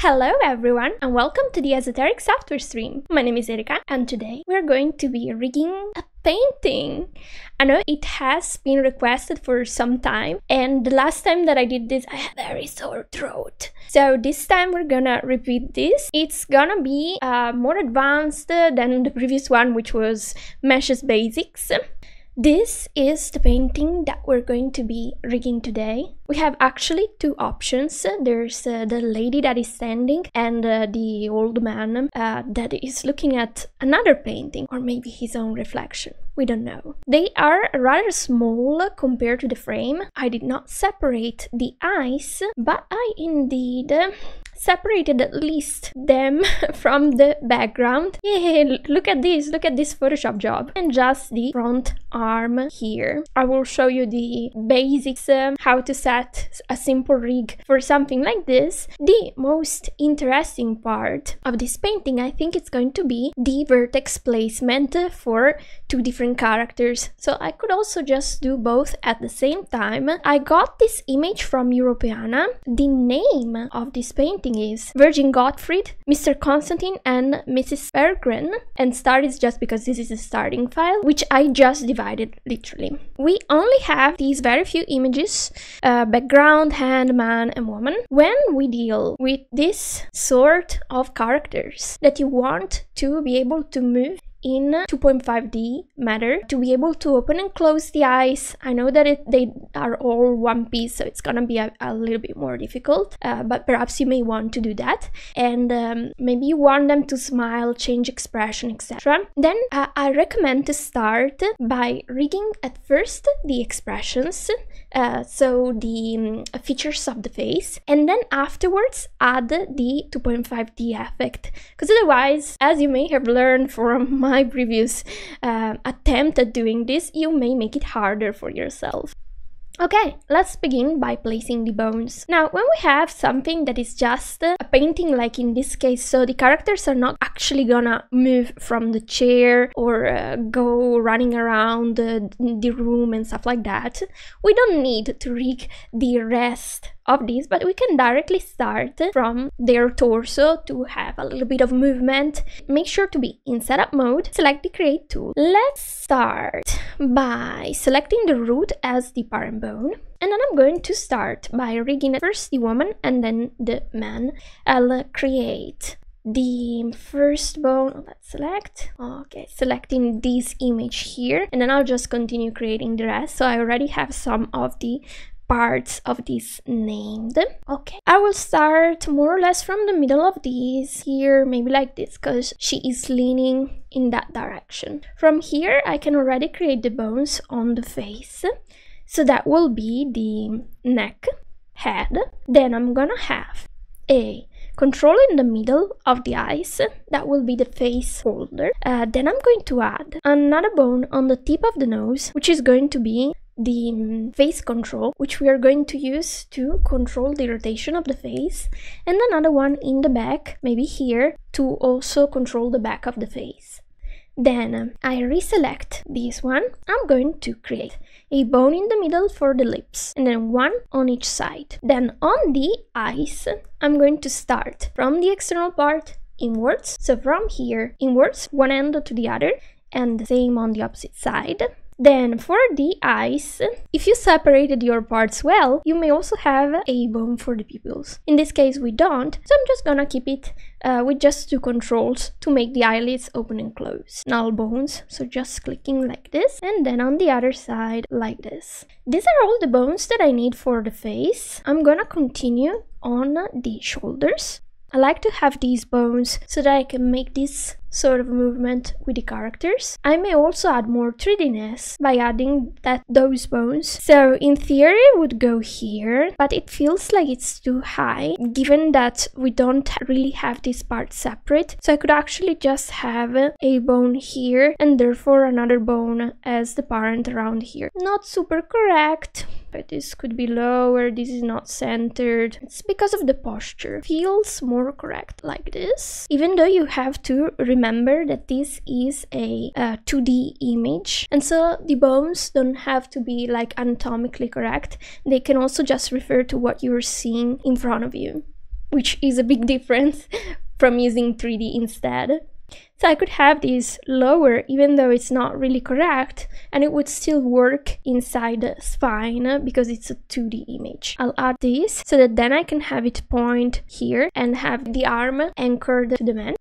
Hello everyone and welcome to the Esoteric Software Stream. My name is Erika and today we're going to be rigging a painting. I know it has been requested for some time and the last time that I did this I had a very sore throat. So this time we're gonna repeat this. It's gonna be uh, more advanced than the previous one which was Meshes Basics. This is the painting that we're going to be rigging today. We have actually two options. There's uh, the lady that is standing and uh, the old man uh, that is looking at another painting or maybe his own reflection. We don't know. They are rather small compared to the frame. I did not separate the eyes, but I indeed separated at least them from the background. Look at this, look at this Photoshop job. And just the front arm here. I will show you the basics, um, how to set a simple rig for something like this. The most interesting part of this painting, I think it's going to be the vertex placement for two different characters. So I could also just do both at the same time. I got this image from Europeana. The name of this painting is Virgin Gottfrid, Mr. Constantin, and Mrs. Berggren. And start is just because this is a starting file, which I just divided literally. We only have these very few images, uh, background, hand, man, and woman. When we deal with this sort of characters that you want to be able to move in 2.5D matter to be able to open and close the eyes. I know that it, they are all one piece, so it's gonna be a, a little bit more difficult, uh, but perhaps you may want to do that. And um, maybe you want them to smile, change expression, etc. Then uh, I recommend to start by rigging at first the expressions, uh, so the um, features of the face, and then afterwards add the 2.5D effect. Because otherwise, as you may have learned from my previous uh, attempt at doing this, you may make it harder for yourself. Okay, let's begin by placing the bones. Now, when we have something that is just a painting like in this case, so the characters are not actually gonna move from the chair or uh, go running around the, the room and stuff like that, we don't need to rig the rest of this, but we can directly start from their torso to have a little bit of movement. Make sure to be in setup mode, select the create tool. Let's start by selecting the root as the parent bone. And then I'm going to start by rigging first the woman and then the man. I'll create the first bone let's select okay selecting this image here and then i'll just continue creating the rest so i already have some of the parts of this named. Okay, I will start more or less from the middle of these here, maybe like this, because she is leaning in that direction. From here, I can already create the bones on the face. So that will be the neck, head. Then I'm gonna have a control in the middle of the eyes that will be the face holder uh, then i'm going to add another bone on the tip of the nose which is going to be the mm, face control, which we are going to use to control the rotation of the face, and another one in the back, maybe here, to also control the back of the face. Then I reselect this one. I'm going to create a bone in the middle for the lips and then one on each side. Then on the eyes, I'm going to start from the external part inwards. So from here inwards, one end to the other and the same on the opposite side. Then for the eyes, if you separated your parts well, you may also have a bone for the pupils. In this case we don't, so I'm just gonna keep it uh, with just two controls to make the eyelids open and close. Null bones, so just clicking like this, and then on the other side like this. These are all the bones that I need for the face. I'm gonna continue on the shoulders. I like to have these bones so that I can make this sort of movement with the characters. I may also add more 3Dness by adding that those bones. So in theory it would go here, but it feels like it's too high given that we don't really have this part separate. So I could actually just have a bone here and therefore another bone as the parent around here. Not super correct, but this could be lower, this is not centered. It's because of the posture. Feels more correct like this. Even though you have to remember that this is a, a 2D image. And so the bones don't have to be like anatomically correct. They can also just refer to what you're seeing in front of you. which is a big difference from using 3D instead. So I could have this lower even though it's not really correct and it would still work inside the spine because it's a 2D image. I'll add this so that then I can have it point here and have the arm anchored to the man.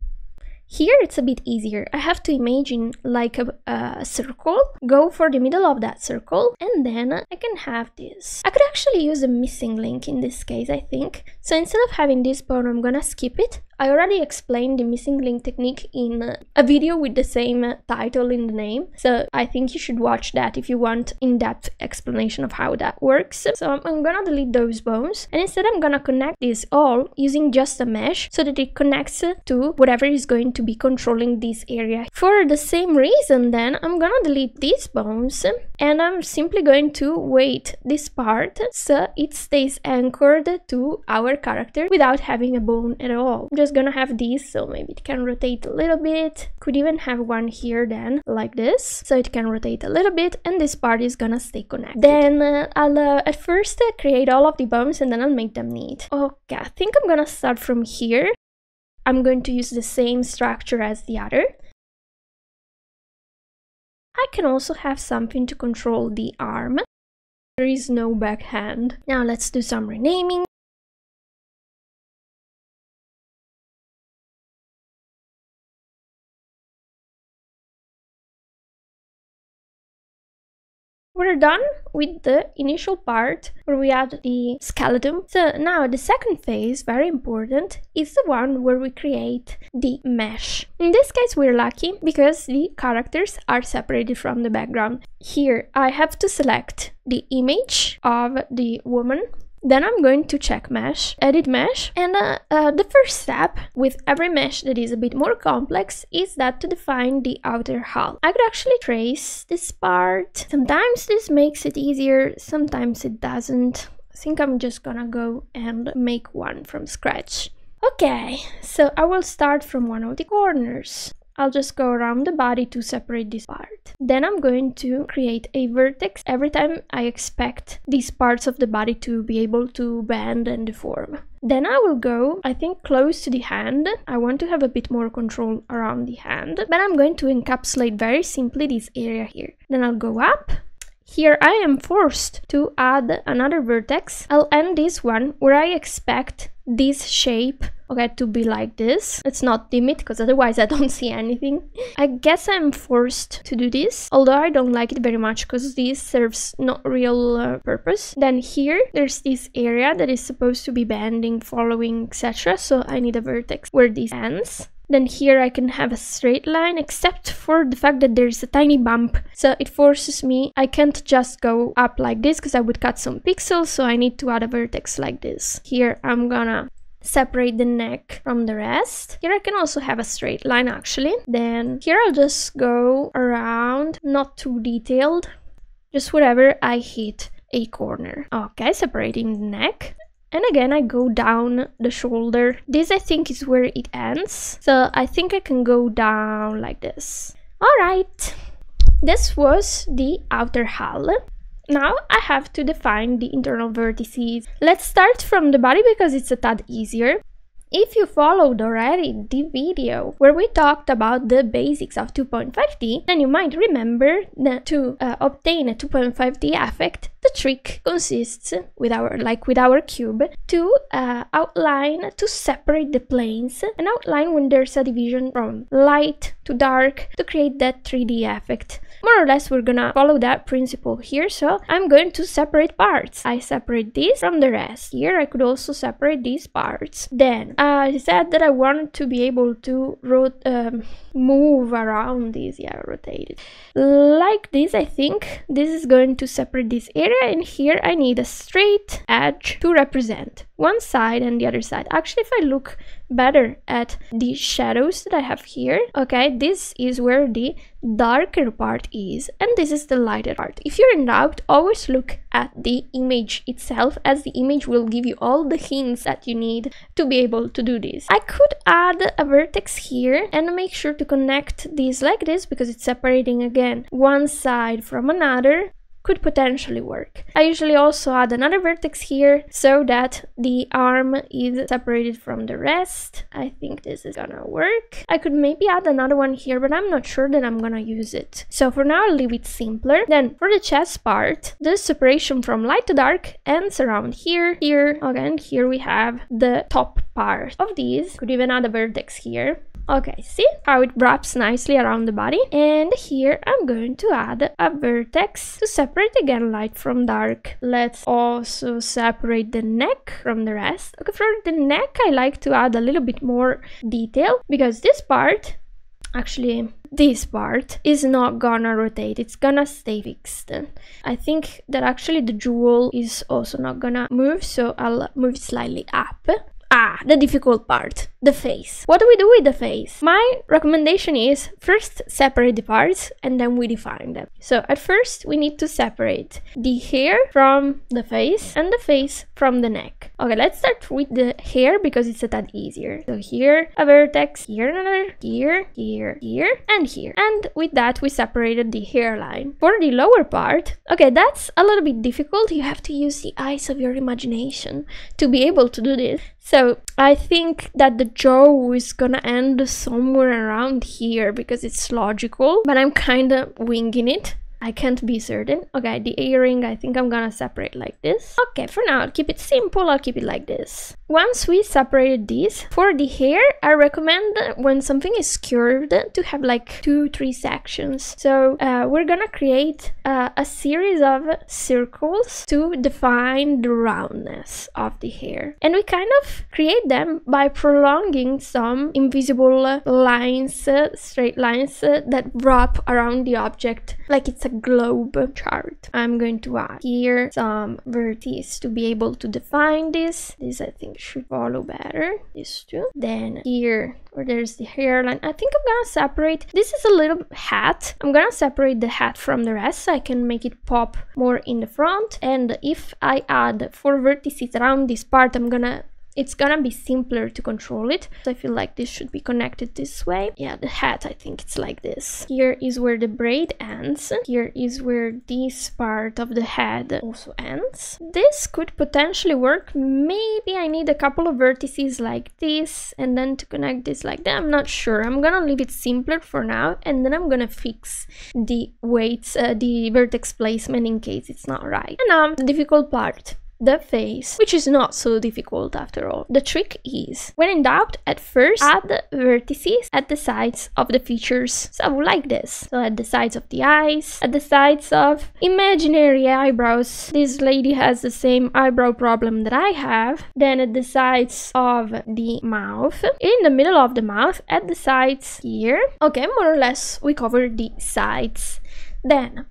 Here it's a bit easier. I have to imagine like a, a, circle, go for the middle of that circle, and then I can have this. I could actually use a missing link in this case, I think. So instead of having this bone, I'm gonna skip it I already explained the missing link technique in uh, a video with the same uh, title in the name, so I think you should watch that if you want in-depth explanation of how that works. So I'm gonna delete those bones, and instead I'm gonna connect this all using just a mesh so that it connects uh, to whatever is going to be controlling this area. For the same reason then, I'm gonna delete these bones, and I'm simply going to weight this part so it stays anchored to our character without having a bone at all. Just just gonna have these so maybe it can rotate a little bit. Could even have one here then like this so it can rotate a little bit and this part is gonna stay connected. Then uh, I'll uh, at first uh, create all of the bones and then I'll make them neat. Okay I think I'm gonna start from here. I'm going to use the same structure as the other. I can also have something to control the arm. There is no backhand. Now let's do some renaming. We're done with the initial part where we add the skeleton. So now the second phase, very important, is the one where we create the mesh. In this case we're lucky because the characters are separated from the background. Here I have to select the image of the woman then I'm going to check mesh, edit mesh, and uh, uh, the first step with every mesh that is a bit more complex is that to define the outer hull. I could actually trace this part. Sometimes this makes it easier, sometimes it doesn't. I think I'm just gonna go and make one from scratch. Okay, so I will start from one of the corners. I'll just go around the body to separate this part. Then I'm going to create a vertex every time I expect these parts of the body to be able to bend and deform. Then I will go, I think, close to the hand. I want to have a bit more control around the hand. But I'm going to encapsulate very simply this area here. Then I'll go up. Here I am forced to add another vertex. I'll end this one where I expect this shape okay to be like this. It's not limit because otherwise i don't see anything. I guess i'm forced to do this. Although i don't like it very much because this serves no real uh, purpose. Then here there's this area that is supposed to be bending following etc so i need a vertex where this ends then here I can have a straight line except for the fact that there's a tiny bump so it forces me I can't just go up like this because I would cut some pixels so I need to add a vertex like this here I'm gonna separate the neck from the rest. Here I can also have a straight line actually. Then here I'll just go around, not too detailed, just wherever I hit a corner. Okay, separating the neck. And again, I go down the shoulder. This I think is where it ends. So I think I can go down like this. Alright, this was the outer hull. Now I have to define the internal vertices. Let's start from the body because it's a tad easier. If you followed already the video where we talked about the basics of 2.5D, then you might remember that to uh, obtain a 2.5D effect, the trick consists, with our like with our cube, to uh, outline, to separate the planes and outline when there's a division from light to dark to create that 3D effect. More or less we're gonna follow that principle here, so I'm going to separate parts. I separate this from the rest. Here I could also separate these parts. Then I said that I wanted to be able to um, move around this. Yeah, rotate it. Like this, I think. This is going to separate this area and here I need a straight edge to represent one side and the other side. Actually, if I look better at the shadows that I have here, okay, this is where the darker part is and this is the lighter part. If you're in doubt, always look at the image itself as the image will give you all the hints that you need to be able to do this. I could add a vertex here and make sure to connect these like this because it's separating again one side from another could potentially work. I usually also add another vertex here so that the arm is separated from the rest. I think this is gonna work. I could maybe add another one here, but I'm not sure that I'm gonna use it. So for now, I'll leave it simpler. Then for the chest part, the separation from light to dark ends around here, here, again, here we have the top part of these. Could even add a vertex here. Okay, see how it wraps nicely around the body? And here I'm going to add a vertex to separate again light from dark. Let's also separate the neck from the rest. Okay, for the neck I like to add a little bit more detail because this part actually this part is not gonna rotate it's gonna stay fixed i think that actually the jewel is also not gonna move so i'll move slightly up Ah, the difficult part, the face. What do we do with the face? My recommendation is first separate the parts and then we define them. So at first we need to separate the hair from the face and the face from the neck. Okay, let's start with the hair because it's a tad easier. So here a vertex, here another, here, here, here, and here. And with that we separated the hairline. For the lower part, okay, that's a little bit difficult. You have to use the eyes of your imagination to be able to do this. So I think that the jaw is gonna end somewhere around here because it's logical, but I'm kind of winging it. I can't be certain. Okay, the earring, I think I'm gonna separate like this. Okay, for now, I'll keep it simple, I'll keep it like this. Once we separated this, for the hair, I recommend when something is curved to have like two, three sections. So uh, we're gonna create uh, a series of circles to define the roundness of the hair. And we kind of create them by prolonging some invisible lines, uh, straight lines uh, that wrap around the object like it's a globe chart. I'm going to add here some vertices to be able to define this. This I think should follow better. These two. Then here where there's the hairline, I think I'm gonna separate. This is a little hat. I'm gonna separate the hat from the rest so I can make it pop more in the front. And if I add four vertices around this part, I'm gonna it's gonna be simpler to control it. So I feel like this should be connected this way. Yeah, the hat, I think it's like this. Here is where the braid ends. Here is where this part of the head also ends. This could potentially work. Maybe I need a couple of vertices like this and then to connect this like that. I'm not sure. I'm gonna leave it simpler for now and then I'm gonna fix the weights, uh, the vertex placement in case it's not right. And now the difficult part the face, which is not so difficult after all. The trick is, when in doubt, at first add the vertices at the sides of the features. So like this. So at the sides of the eyes, at the sides of imaginary eyebrows. This lady has the same eyebrow problem that I have. Then at the sides of the mouth, in the middle of the mouth, at the sides here. Okay, more or less we cover the sides. Then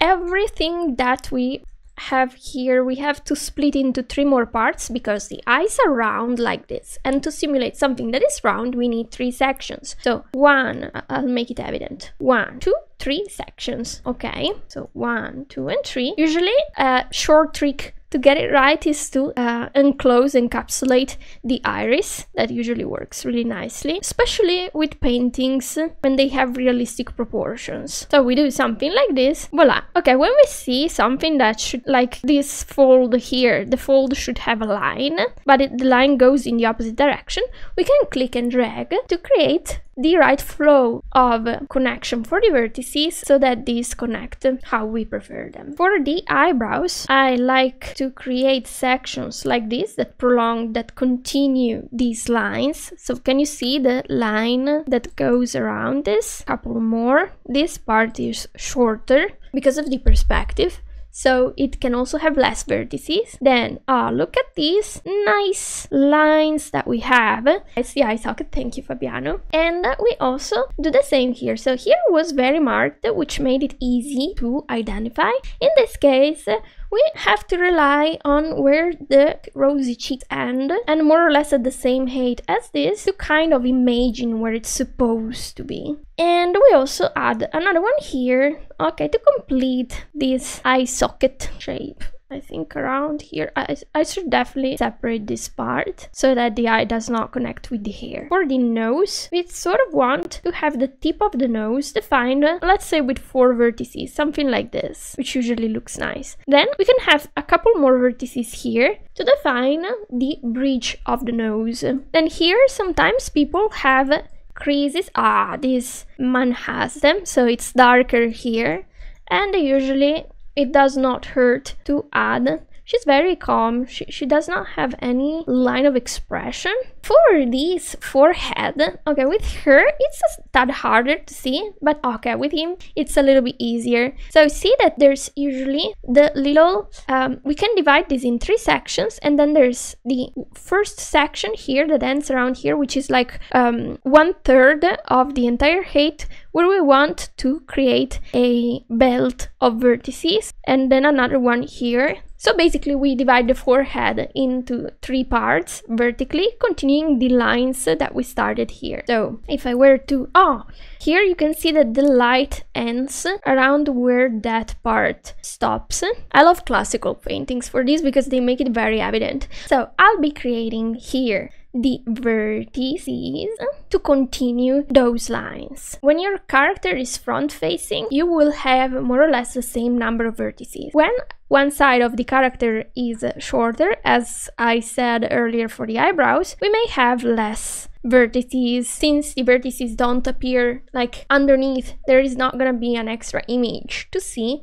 everything that we have here, we have to split into three more parts because the eyes are round like this. And to simulate something that is round, we need three sections. So one, uh, I'll make it evident. One, two, three sections. Okay, so one, two, and three. Usually a short trick to get it right is to uh, enclose, encapsulate the iris. That usually works really nicely, especially with paintings when they have realistic proportions. So we do something like this, voila. Okay, when we see something that should, like this fold here, the fold should have a line, but it, the line goes in the opposite direction, we can click and drag to create the right flow of connection for the vertices so that these connect how we prefer them. For the eyebrows, I like to create sections like this that prolong, that continue these lines. So can you see the line that goes around this? Couple more. This part is shorter because of the perspective so it can also have less vertices. Then, uh, look at these nice lines that we have. It's the eye socket, thank you Fabiano. And uh, we also do the same here. So here was very marked, which made it easy to identify. In this case, we have to rely on where the rosy cheeks end and more or less at the same height as this to kind of imagine where it's supposed to be. And we also add another one here, okay, to complete this eye socket shape. I think around here. I, I should definitely separate this part so that the eye does not connect with the hair. For the nose, we sort of want to have the tip of the nose defined, let's say with four vertices, something like this, which usually looks nice. Then we can have a couple more vertices here to define the bridge of the nose. Then here, sometimes people have creases. Ah, this man has them, so it's darker here. And they usually it does not hurt to add She's very calm. She, she does not have any line of expression. For this forehead, okay, with her, it's a tad harder to see, but okay, with him, it's a little bit easier. So see that there's usually the little, um, we can divide this in three sections, and then there's the first section here that ends around here, which is like um, one third of the entire height, where we want to create a belt of vertices, and then another one here so basically we divide the forehead into three parts vertically, continuing the lines that we started here. So if I were to, oh, here you can see that the light ends around where that part stops. I love classical paintings for this because they make it very evident. So I'll be creating here the vertices to continue those lines. When your character is front facing, you will have more or less the same number of vertices. When one side of the character is shorter, as I said earlier for the eyebrows, we may have less vertices since the vertices don't appear like underneath there is not gonna be an extra image to see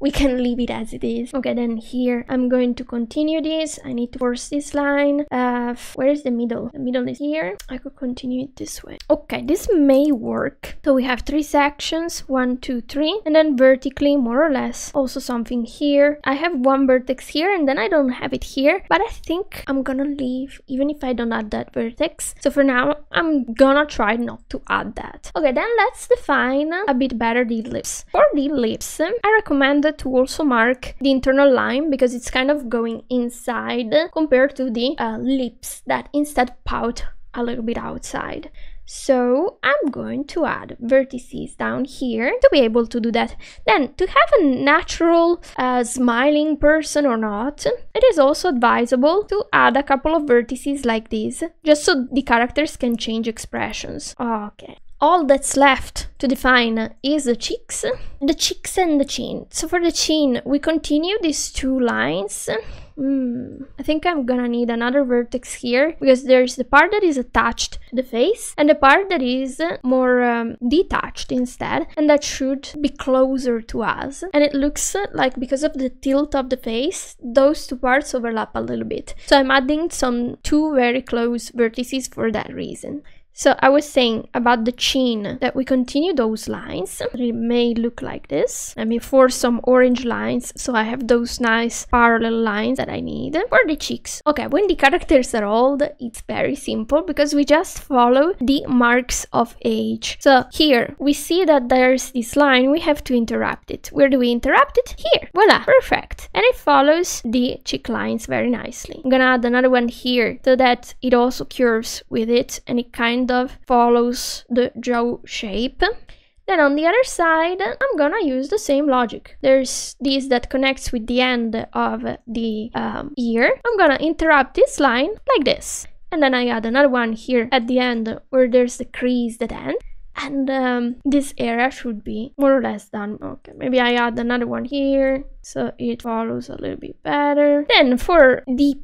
we can leave it as it is. Okay, then here I'm going to continue this. I need to force this line. Uh, where is the middle? The middle is here. I could continue it this way. Okay, this may work. So we have three sections, one, two, three, and then vertically, more or less, also something here. I have one vertex here, and then I don't have it here, but I think I'm gonna leave, even if I don't add that vertex. So for now, I'm gonna try not to add that. Okay, then let's define a bit better the lips. For the lips, I recommend to also mark the internal line because it's kind of going inside compared to the uh, lips that instead pout a little bit outside. So I'm going to add vertices down here to be able to do that. Then to have a natural uh, smiling person or not, it is also advisable to add a couple of vertices like this, just so the characters can change expressions. Okay all that's left to define is the cheeks, the cheeks and the chin. So for the chin, we continue these two lines. Mm, I think I'm gonna need another vertex here because there's the part that is attached to the face and the part that is more um, detached instead and that should be closer to us and it looks like because of the tilt of the face those two parts overlap a little bit so I'm adding some two very close vertices for that reason. So I was saying about the chin that we continue those lines. It may look like this. Let me force some orange lines so I have those nice parallel lines that I need. For the cheeks. Okay, when the characters are old, it's very simple because we just follow the marks of age. So here we see that there's this line, we have to interrupt it. Where do we interrupt it? Here. Voila, perfect. And it follows the cheek lines very nicely. I'm gonna add another one here so that it also curves with it and it kind of follows the jaw shape. Then on the other side, I'm gonna use the same logic. There's this that connects with the end of the um, ear. I'm gonna interrupt this line like this. And then I add another one here at the end where there's the crease that end. And um, this area should be more or less done. Okay, maybe I add another one here so it follows a little bit better. Then for the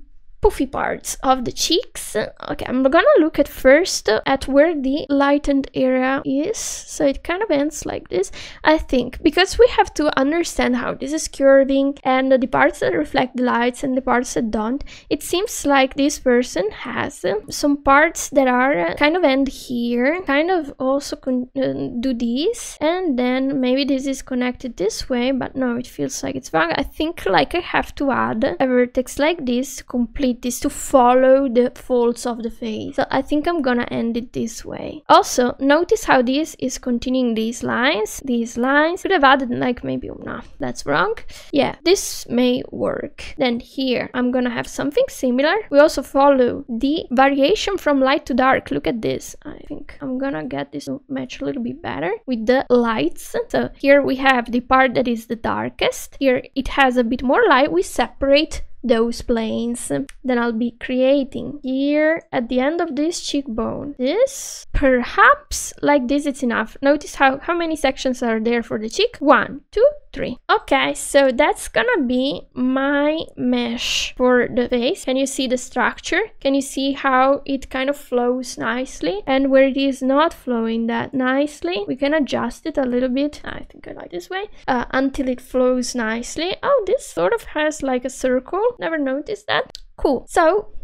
puffy parts of the cheeks. Okay, I'm gonna look at first at where the lightened area is. So it kind of ends like this, I think, because we have to understand how this is curving and the parts that reflect the lights and the parts that don't. It seems like this person has some parts that are kind of end here, kind of also uh, do this, and then maybe this is connected this way, but no, it feels like it's wrong. I think like I have to add a vertex like this complete split this to follow the folds of the face. So I think I'm gonna end it this way. Also, notice how this is continuing these lines, these lines. Could have added like maybe, no, that's wrong. Yeah, this may work. Then here, I'm gonna have something similar. We also follow the variation from light to dark. Look at this. I think I'm gonna get this to match a little bit better with the lights. So here we have the part that is the darkest. Here it has a bit more light. We separate those planes then I'll be creating here at the end of this cheekbone. This perhaps like this it's enough. Notice how how many sections are there for the cheek? One two three. Okay so that's gonna be my mesh for the face. Can you see the structure? Can you see how it kind of flows nicely? And where it is not flowing that nicely we can adjust it a little bit. I think I like this way. Uh, until it flows nicely. Oh this sort of has like a circle. Never noticed that. Cool. So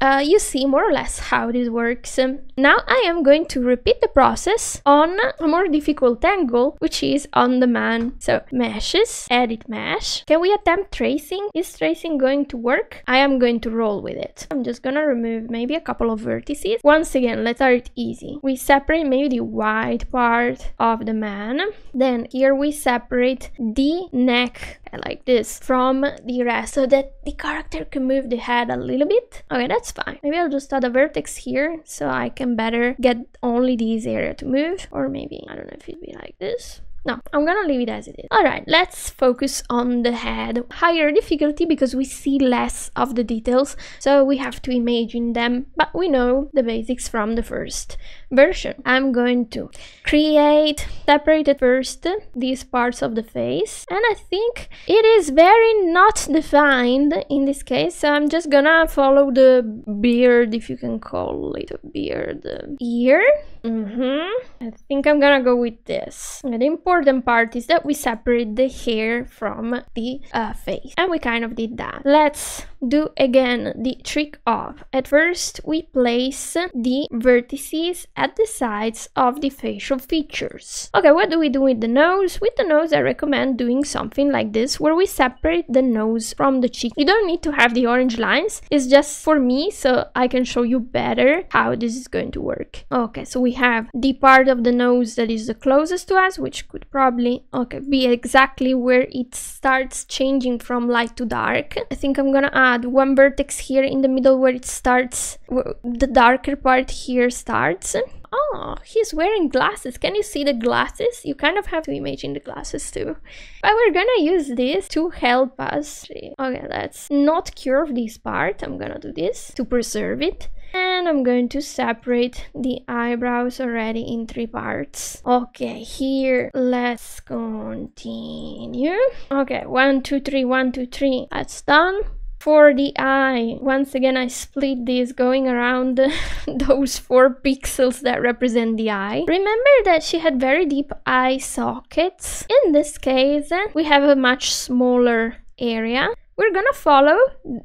uh, you see more or less how this works. Um, now I am going to repeat the process on a more difficult angle, which is on the man. So meshes, edit mesh. Can we attempt tracing? Is tracing going to work? I am going to roll with it. I'm just gonna remove maybe a couple of vertices. Once again, let's start easy. We separate maybe the white part of the man. Then here we separate the neck like this from the rest so that the character can move the head a little bit. Okay, that's fine. Maybe I'll just add a vertex here so I can better get only this area to move. Or maybe, I don't know if it'd be like this. No, I'm gonna leave it as it is. Alright, let's focus on the head. Higher difficulty because we see less of the details, so we have to imagine them, but we know the basics from the first version. I'm going to create, separated first these parts of the face, and I think it is very not defined in this case, so I'm just gonna follow the beard, if you can call it a beard, ear. Mm-hmm. I think I'm gonna go with this. Important part is that we separate the hair from the uh, face. And we kind of did that. Let's do again the trick of at first we place the vertices at the sides of the facial features. Okay what do we do with the nose? With the nose i recommend doing something like this where we separate the nose from the cheek. You don't need to have the orange lines. It's just for me so i can show you better how this is going to work. Okay so we have the part of the nose that is the closest to us which could probably okay be exactly where it starts changing from light to dark i think i'm gonna add add one vertex here in the middle where it starts, the darker part here starts. Oh, he's wearing glasses. Can you see the glasses? You kind of have to imagine the glasses too. But we're gonna use this to help us. Okay, let's not curve this part. I'm gonna do this to preserve it. And I'm going to separate the eyebrows already in three parts. Okay, here, let's continue. Okay, one, two, three, one, two, three. That's done. For the eye, once again I split this going around those four pixels that represent the eye. Remember that she had very deep eye sockets. In this case, we have a much smaller area. We're gonna follow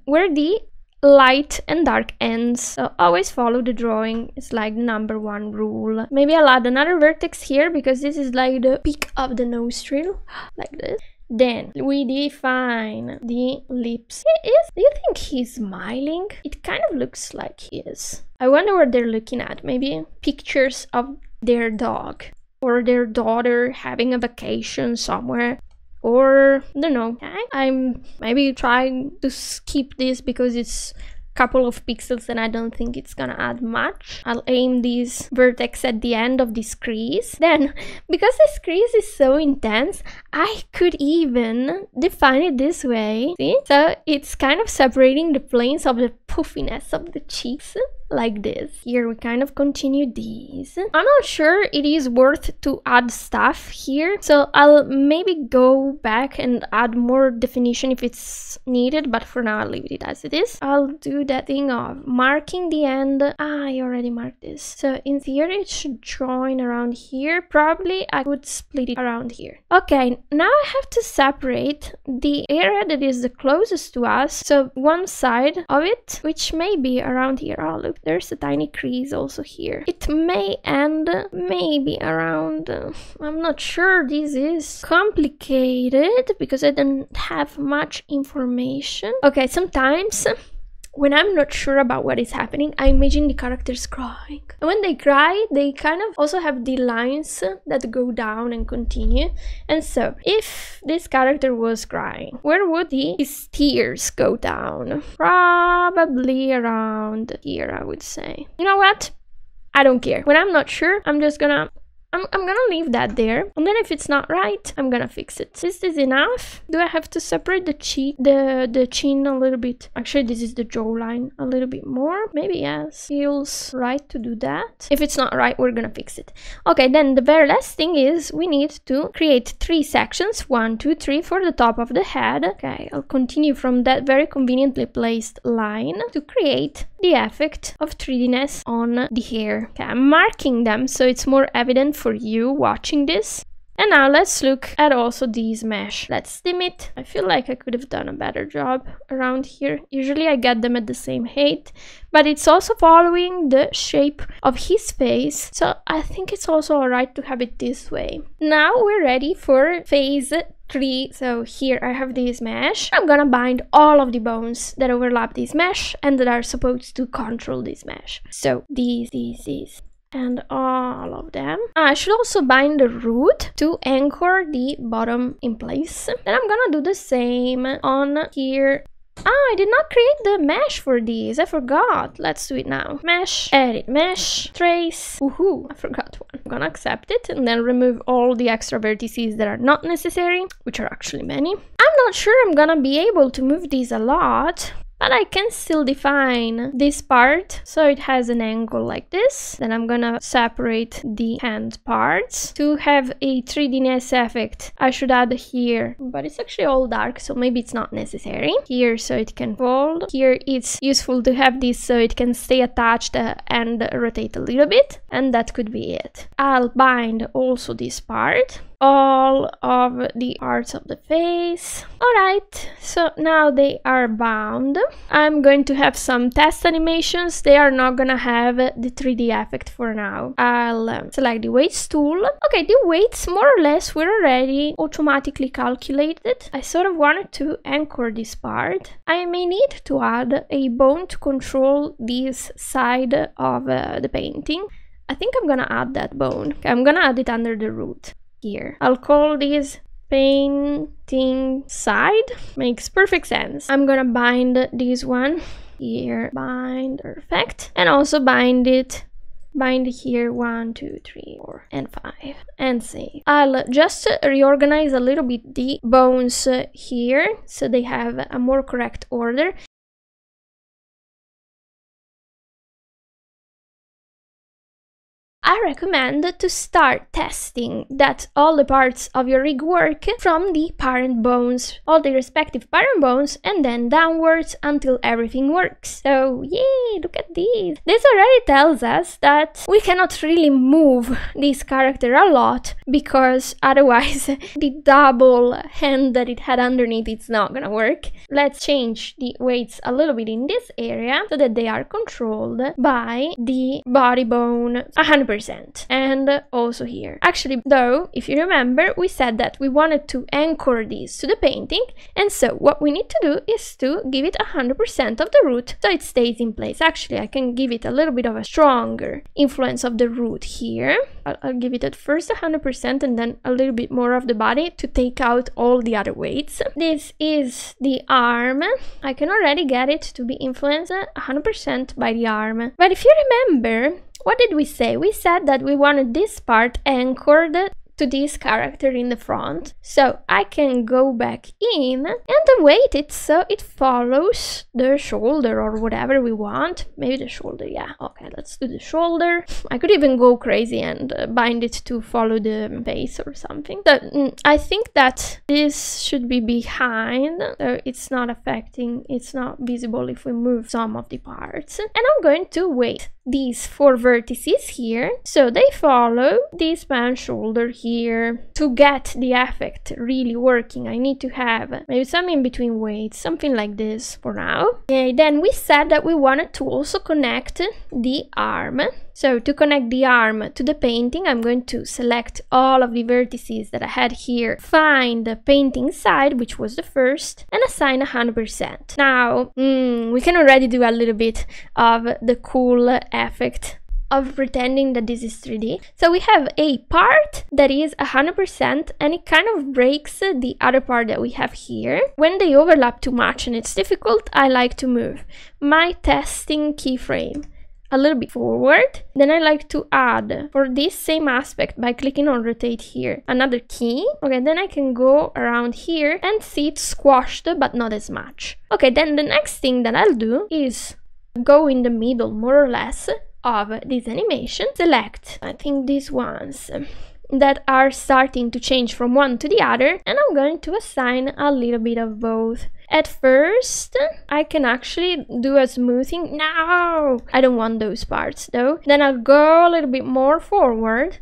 where the light and dark ends. So always follow the drawing. It's like number one rule. Maybe I'll add another vertex here because this is like the peak of the nostril, like this. Then we define the lips. He is. Do you think he's smiling? It kind of looks like he is. I wonder what they're looking at. Maybe pictures of their dog or their daughter having a vacation somewhere. Or I don't know. I'm maybe trying to skip this because it's a couple of pixels and I don't think it's gonna add much. I'll aim this vertex at the end of this crease. Then, because this crease is so intense, I could even define it this way. See? So it's kind of separating the planes of the puffiness of the cheeks like this. Here we kind of continue these. I'm not sure it is worth to add stuff here, so I'll maybe go back and add more definition if it's needed, but for now I'll leave it as it is. I'll do that thing of marking the end. Ah, I already marked this. So in theory it should join around here. Probably I would split it around here. Okay, now I have to separate the area that is the closest to us. So one side of it, which may be around here. Oh, look, there's a tiny crease also here. It may end maybe around, uh, I'm not sure this is complicated because I don't have much information. Okay, sometimes when I'm not sure about what is happening, I imagine the characters crying. And when they cry, they kind of also have the lines that go down and continue. And so, if this character was crying, where would his tears go down? Probably around here, I would say. You know what? I don't care. When I'm not sure, I'm just gonna I'm, I'm gonna leave that there. And then if it's not right I'm gonna fix it. this is enough. Do I have to separate the cheek the the chin a little bit? Actually this is the jawline a little bit more. Maybe yes. Feels right to do that. If it's not right we're gonna fix it. Okay then the very last thing is we need to create three sections. One two three for the top of the head. Okay I'll continue from that very conveniently placed line to create the effect of 3Dness on the hair. Okay I'm marking them so it's more evident for you watching this. And now let's look at also these mesh. Let's dim it. I feel like I could have done a better job around here. Usually I get them at the same height, but it's also following the shape of his face. So I think it's also alright to have it this way. Now we're ready for phase three so here i have this mesh i'm gonna bind all of the bones that overlap this mesh and that are supposed to control this mesh so these these these and all of them. I should also bind the root to anchor the bottom in place. Then I'm gonna do the same on here Ah, I did not create the mesh for these. I forgot. Let's do it now. Mesh, edit mesh, trace. Woohoo, I forgot one. I'm gonna accept it and then remove all the extra vertices that are not necessary, which are actually many. I'm not sure I'm gonna be able to move these a lot. But I can still define this part so it has an angle like this. Then I'm gonna separate the hand parts. To have a 3Dness effect, I should add here, but it's actually all dark, so maybe it's not necessary. Here so it can fold. Here it's useful to have this so it can stay attached uh, and rotate a little bit. And that could be it. I'll bind also this part all of the parts of the face. Alright, so now they are bound. I'm going to have some test animations. They are not gonna have the 3D effect for now. I'll um, select the weights tool. Okay, the weights more or less were already automatically calculated. I sort of wanted to anchor this part. I may need to add a bone to control this side of uh, the painting. I think I'm gonna add that bone. I'm gonna add it under the root here. I'll call this painting side. Makes perfect sense. I'm gonna bind this one here. Bind, perfect. And also bind it bind here one two three four and five and save i'll just reorganize a little bit the bones here so they have a more correct order I recommend to start testing that all the parts of your rig work from the parent bones, all the respective parent bones, and then downwards until everything works. So yay, look at this. This already tells us that we cannot really move this character a lot because otherwise the double hand that it had underneath it's not gonna work. Let's change the weights a little bit in this area so that they are controlled by the body bone 100% and also here. Actually, though, if you remember, we said that we wanted to anchor these to the painting, and so what we need to do is to give it 100% of the root so it stays in place. Actually, I can give it a little bit of a stronger influence of the root here. I'll, I'll give it at first 100% and then a little bit more of the body to take out all the other weights. This is the arm. I can already get it to be influenced 100% by the arm. But if you remember, what did we say? We said that we wanted this part anchored to this character in the front. So I can go back in and weight it so it follows the shoulder or whatever we want. Maybe the shoulder, yeah. Okay, let's do the shoulder. I could even go crazy and uh, bind it to follow the base or something. So mm, I think that this should be behind, so it's not affecting, it's not visible if we move some of the parts. And I'm going to weight these four vertices here. So they follow this span shoulder here to get the effect really working. I need to have maybe some in between weights something like this for now. Okay then we said that we wanted to also connect the arm So to connect the arm to the painting, I'm going to select all of the vertices that I had here, find the painting side, which was the first, and assign 100%. Now, mm, we can already do a little bit of the cool effect of pretending that this is 3D. So we have a part that is 100% and it kind of breaks the other part that we have here. When they overlap too much and it's difficult, I like to move my testing keyframe a little bit forward. Then I like to add for this same aspect by clicking on rotate here another key. Okay, then I can go around here and see it squashed but not as much. Okay, then the next thing that I'll do is go in the middle more or less of this animation, select, I think these ones that are starting to change from one to the other, and I'm going to assign a little bit of both. At first, I can actually do a smoothing. No! I don't want those parts though. Then I'll go a little bit more forward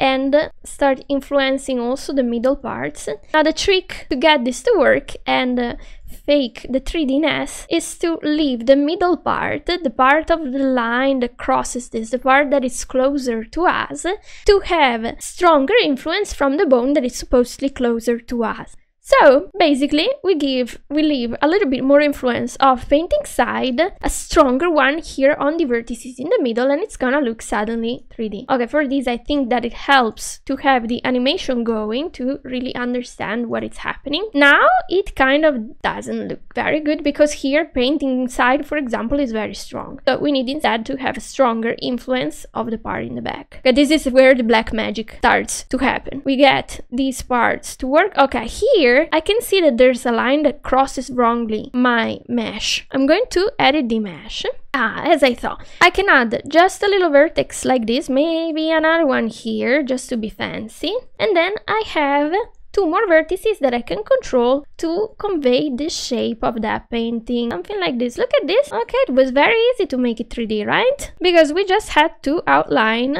and start influencing also the middle parts. Now the trick to get this to work and uh, fake the 3D-ness is to leave the middle part, the part of the line that crosses this, the part that is closer to us, to have stronger influence from the bone that is supposedly closer to us. So basically we give we leave a little bit more influence of painting side, a stronger one here on the vertices in the middle and it's gonna look suddenly 3D. Okay, for this I think that it helps to have the animation going to really understand what is happening. Now it kind of doesn't look very good because here painting side for example is very strong. So we need instead to have a stronger influence of the part in the back. Okay, this is where the black magic starts to happen. We get these parts to work. Okay, here I can see that there's a line that crosses wrongly my mesh. I'm going to edit the mesh. Ah, as I thought. I can add just a little vertex like this, maybe another one here, just to be fancy. And then I have two more vertices that I can control to convey the shape of that painting. Something like this. Look at this. Okay, it was very easy to make it 3D, right? Because we just had to outline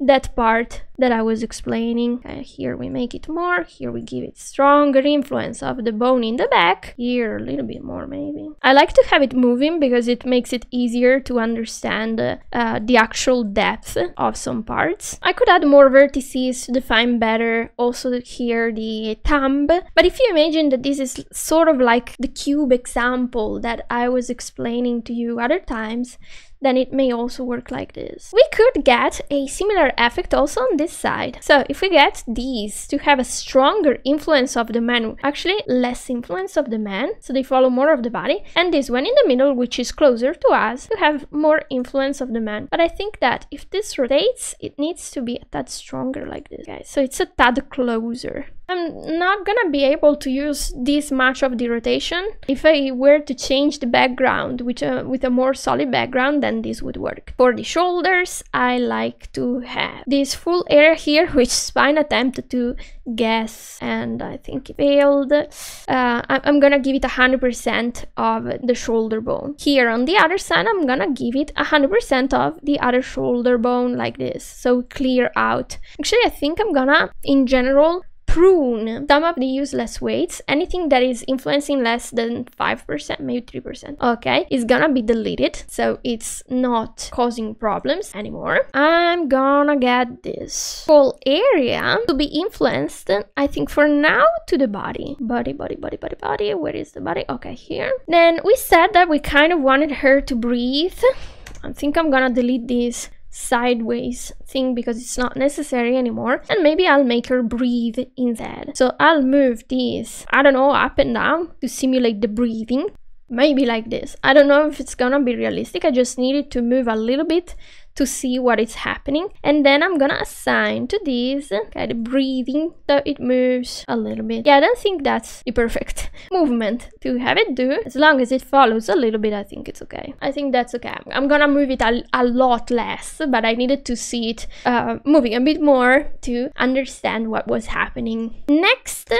that part that I was explaining. Uh, here we make it more, here we give it stronger influence of the bone in the back, here a little bit more maybe. I like to have it moving because it makes it easier to understand uh, uh, the actual depth of some parts. I could add more vertices to define better also here the thumb, but if you imagine that this is sort of like the cube example that I was explaining to you other times, then it may also work like this. We could get a similar effect also on this side. So if we get these to have a stronger influence of the man, actually less influence of the man, so they follow more of the body, and this one in the middle, which is closer to us, to have more influence of the man. But I think that if this rotates, it needs to be a tad stronger like this, guys. So it's a tad closer. I'm not gonna be able to use this much of the rotation. If I were to change the background with a, with a more solid background, then this would work. For the shoulders, I like to have this full area here, which Spine attempted to guess, and I think it failed. Uh, I'm gonna give it 100% of the shoulder bone. Here on the other side, I'm gonna give it 100% of the other shoulder bone like this, so clear out. Actually, I think I'm gonna, in general, prune some of the useless weights. Anything that is influencing less than 5%, maybe 3%, okay, is gonna be deleted. So it's not causing problems anymore. I'm gonna get this whole area to be influenced, I think for now, to the body. Body, body, body, body, body. Where is the body? Okay, here. Then we said that we kind of wanted her to breathe. I think I'm gonna delete this sideways thing because it's not necessary anymore. And maybe I'll make her breathe in instead so I'll move these I don't know up and down to simulate the breathing. Maybe like this. I don't know if it's gonna be realistic. I just needed to move a little bit to see what is happening. And then I'm gonna assign to this, okay, the breathing, so it moves a little bit. Yeah, I don't think that's the perfect movement to have it do. As long as it follows a little bit, I think it's okay. I think that's okay. I'm gonna move it a, a lot less, but I needed to see it uh, moving a bit more to understand what was happening. Next,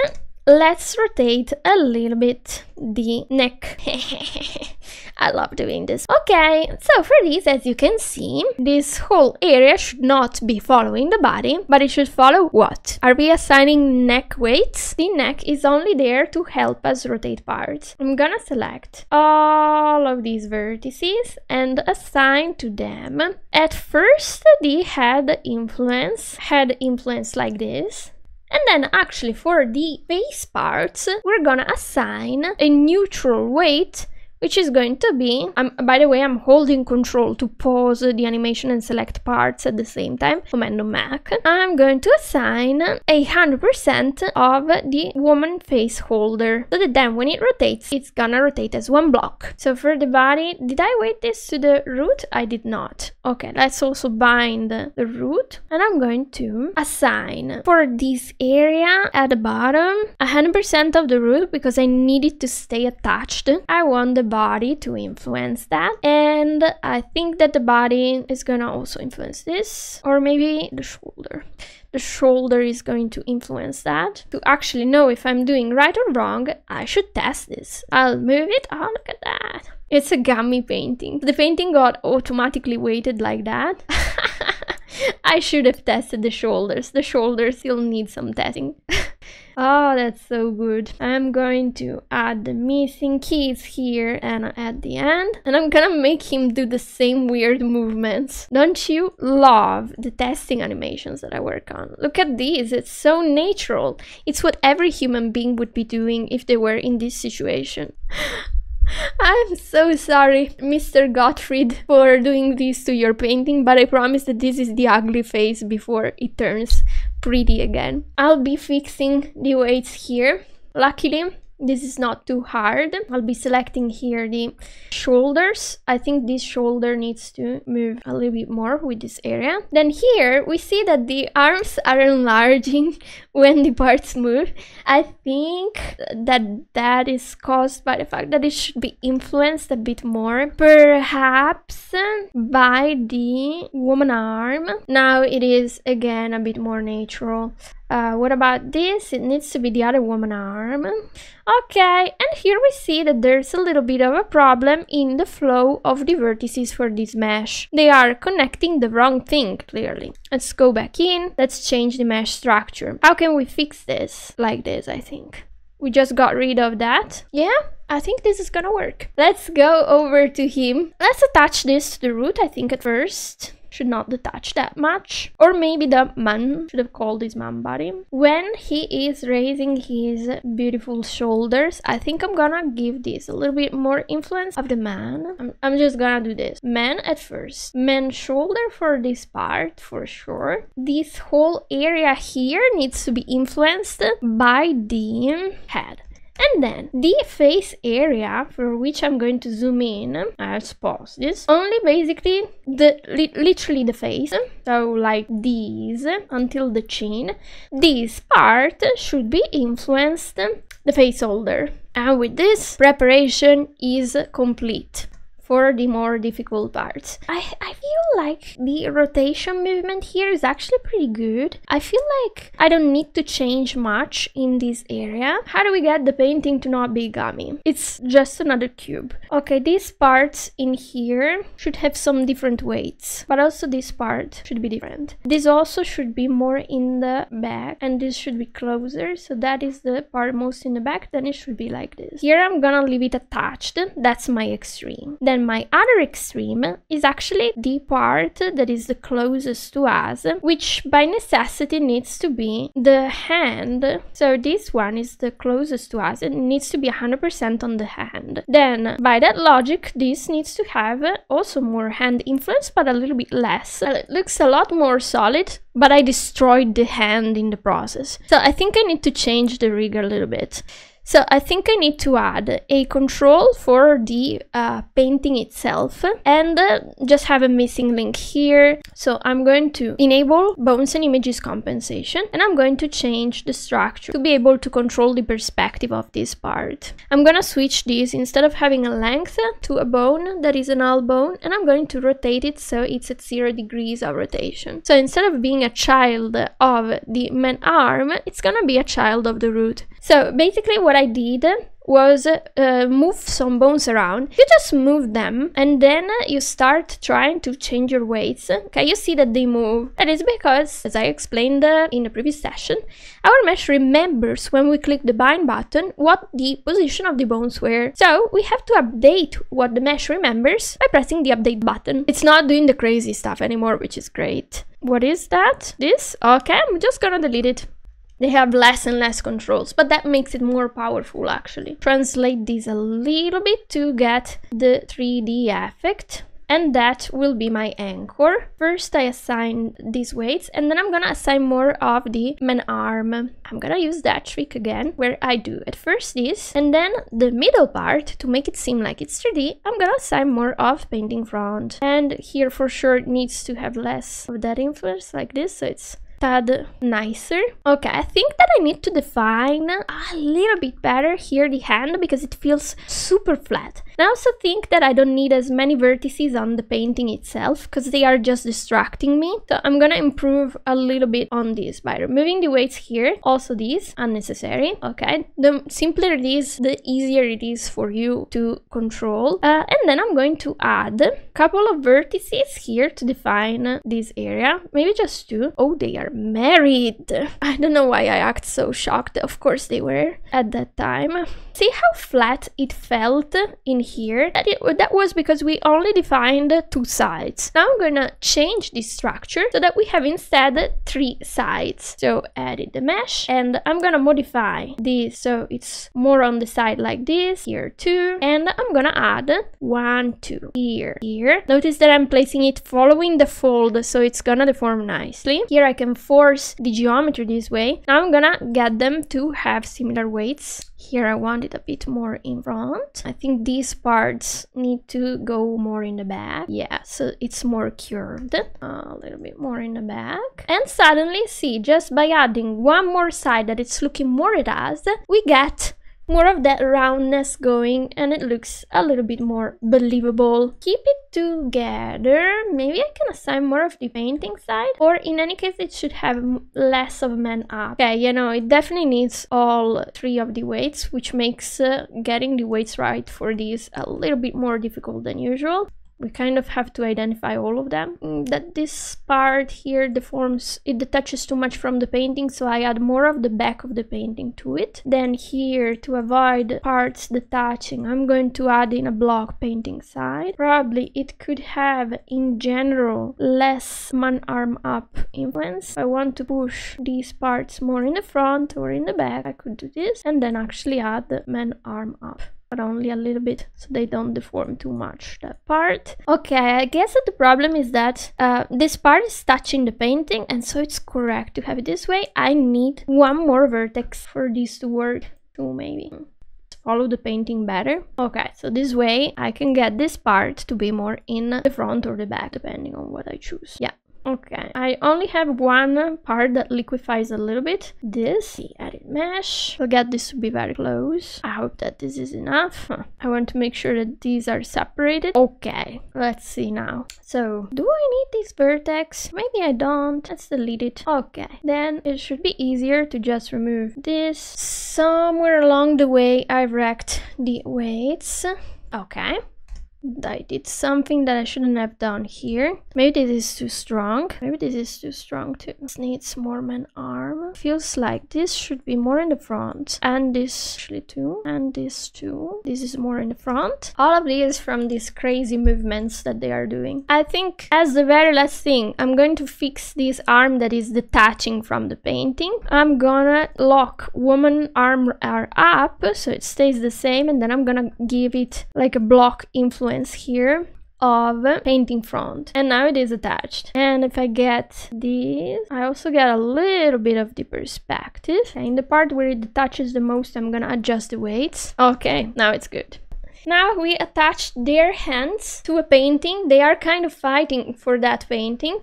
let's rotate a little bit the neck. I love doing this. Okay, so for this, as you can see, this whole area should not be following the body, but it should follow what? Are we assigning neck weights? The neck is only there to help us rotate parts. I'm gonna select all of these vertices and assign to them. At first, the head influence, head influence like this, and then actually for the face parts, we're gonna assign a neutral weight which is going to be, by the way, I'm holding control to pause the animation and select parts at the same time, Command Mac. I'm going to assign a 100% of the woman face holder, so that then when it rotates, it's gonna rotate as one block. So for the body, did I weight this to the root? I did not. Okay, let's also bind the root, and I'm going to assign for this area at the bottom 100% of the root because I need it to stay attached. I want the body to influence that. And I think that the body is gonna also influence this, or maybe the shoulder. The shoulder is going to influence that. To actually know if I'm doing right or wrong, I should test this. I'll move it. Oh, look at that. It's a gummy painting. The painting got automatically weighted like that. I should have tested the shoulders. The shoulders, you'll need some testing. oh, that's so good. I'm going to add the missing keys here and at the end. And I'm gonna make him do the same weird movements. Don't you love the testing animations that I work on? Look at these, it's so natural. It's what every human being would be doing if they were in this situation. I'm so sorry, Mr. Gottfrid, for doing this to your painting, but I promise that this is the ugly face before it turns pretty again. I'll be fixing the weights here. Luckily, this is not too hard. I'll be selecting here the shoulders. I think this shoulder needs to move a little bit more with this area. Then here we see that the arms are enlarging when the parts move. I think that that is caused by the fact that it should be influenced a bit more. Perhaps by the woman arm. Now it is again a bit more natural. Uh, what about this? It needs to be the other woman arm. Okay, and here we see that there's a little bit of a problem in the flow of the vertices for this mesh. They are connecting the wrong thing, clearly. Let's go back in. Let's change the mesh structure. How can we fix this? Like this, I think. We just got rid of that. Yeah, I think this is gonna work. Let's go over to him. Let's attach this to the root, I think, at first should not detach that much. Or maybe the man should have called his man body. When he is raising his beautiful shoulders, I think I'm gonna give this a little bit more influence of the man. I'm, I'm just gonna do this. Man at first. Man shoulder for this part, for sure. This whole area here needs to be influenced by the head. And then the face area for which I'm going to zoom in, I'll pause this, only basically the li literally the face, so like these until the chin, this part should be influenced the face holder. And with this, preparation is complete for the more difficult parts. I, I feel like the rotation movement here is actually pretty good. I feel like I don't need to change much in this area. How do we get the painting to not be gummy? It's just another cube. Okay, these parts in here should have some different weights, but also this part should be different. This also should be more in the back and this should be closer. So that is the part most in the back, then it should be like this. Here I'm gonna leave it attached. That's my extreme. Then my other extreme is actually the part that is the closest to us, which by necessity needs to be the hand. So this one is the closest to us. It needs to be 100% on the hand. Then by that logic, this needs to have also more hand influence, but a little bit less. It looks a lot more solid, but I destroyed the hand in the process. So I think I need to change the rig a little bit. So I think I need to add a control for the uh, painting itself and uh, just have a missing link here. So I'm going to enable bones and images compensation and I'm going to change the structure to be able to control the perspective of this part. I'm gonna switch this instead of having a length to a bone that is a null bone and I'm going to rotate it so it's at zero degrees of rotation. So instead of being a child of the man arm, it's gonna be a child of the root. So basically what I did was uh, move some bones around. You just move them and then you start trying to change your weights. Okay, you see that they move. That is because, as I explained uh, in the previous session, our mesh remembers when we click the bind button what the position of the bones were. So we have to update what the mesh remembers by pressing the update button. It's not doing the crazy stuff anymore, which is great. What is that? This? Okay, I'm just gonna delete it they have less and less controls, but that makes it more powerful actually. Translate this a little bit to get the 3D effect and that will be my anchor. First I assign these weights and then I'm gonna assign more of the man arm. I'm gonna use that trick again where I do at first this and then the middle part to make it seem like it's 3D I'm gonna assign more of painting front and here for sure needs to have less of that influence like this so it's tad nicer. Okay, I think that I need to define a little bit better here the hand because it feels super flat. I also think that I don't need as many vertices on the painting itself because they are just distracting me. So I'm gonna improve a little bit on this by removing the weights here. Also these, unnecessary, okay? The simpler it is, the easier it is for you to control. Uh, and then I'm going to add a couple of vertices here to define this area. Maybe just two. Oh, they are married. I don't know why I act so shocked. Of course they were at that time. See how flat it felt in here? That, it, that was because we only defined two sides. Now I'm gonna change this structure so that we have instead three sides. So edit the mesh and I'm gonna modify this so it's more on the side like this, here too. And I'm gonna add one, two, here, here. Notice that I'm placing it following the fold so it's gonna deform nicely. Here I can force the geometry this way. Now I'm gonna get them to have similar weights. Here I want a bit more in front. I think these parts need to go more in the back. Yeah, so it's more curved. Uh, a little bit more in the back. And suddenly, see, just by adding one more side that it's looking more at us, we get more of that roundness going and it looks a little bit more believable. Keep it together. Maybe I can assign more of the painting side or in any case it should have less of man up. Okay, you know, it definitely needs all three of the weights which makes uh, getting the weights right for these a little bit more difficult than usual we kind of have to identify all of them. Mm, that this part here deforms, it detaches too much from the painting, so I add more of the back of the painting to it. Then here, to avoid parts detaching, I'm going to add in a block painting side. Probably it could have, in general, less man arm up influence. If I want to push these parts more in the front or in the back, I could do this, and then actually add the man arm up but only a little bit so they don't deform too much that part. Okay i guess that the problem is that uh, this part is touching the painting and so it's correct to have it this way. I need one more vertex for this to work two maybe follow the painting better. Okay so this way i can get this part to be more in the front or the back depending on what i choose. Yeah Okay, I only have one part that liquefies a little bit. This, the edit mesh. I'll get this to be very close. I hope that this is enough. Huh. I want to make sure that these are separated. Okay, let's see now. So, do I need this vertex? Maybe I don't. Let's delete it. Okay, then it should be easier to just remove this. Somewhere along the way, I wrecked the weights. Okay, I did something that I shouldn't have done here. Maybe this is too strong. Maybe this is too strong too. This needs more man arm. Feels like this should be more in the front. And this actually too. And this too. This is more in the front. All of these from these crazy movements that they are doing. I think as the very last thing, I'm going to fix this arm that is detaching from the painting. I'm gonna lock woman arm up so it stays the same and then I'm gonna give it like a block influence here of painting front. And now it is attached. And if I get this I also get a little bit of the perspective. And in the part where it touches the most I'm gonna adjust the weights. Okay now it's good. Now we attach their hands to a painting. They are kind of fighting for that painting.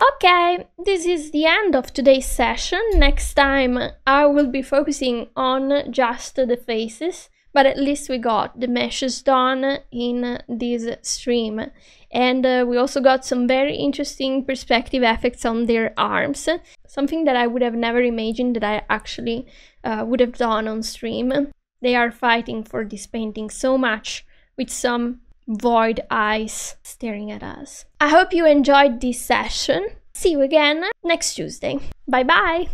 Okay, this is the end of today's session. Next time I will be focusing on just the faces but at least we got the meshes done in this stream. And uh, we also got some very interesting perspective effects on their arms. Something that i would have never imagined that i actually uh, would have done on stream. They are fighting for this painting so much with some void eyes staring at us. I hope you enjoyed this session. See you again next tuesday. Bye bye